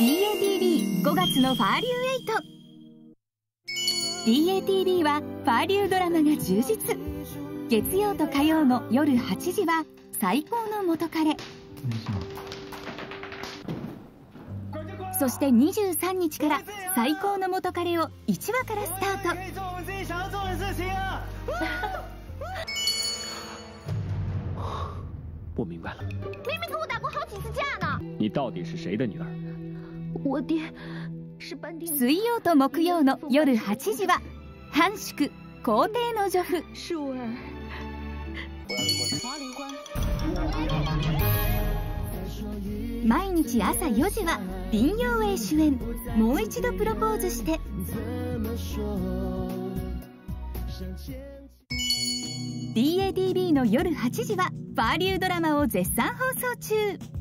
DATV5 月のファーリュー 8DATV はファーリュードラマが充実。月曜と火曜の夜8時は最高の元彼。そして23日から最高の元彼を1話からスタート。我明白。了，明明跟我打过好几次架呢。你到底是谁的女儿？水曜と木曜の夜8時は半宿皇帝の女。毎日朝4時は林陽栄主演。もう一度プロポーズして。DATV の夜8時はファーリュードラマを絶賛放送中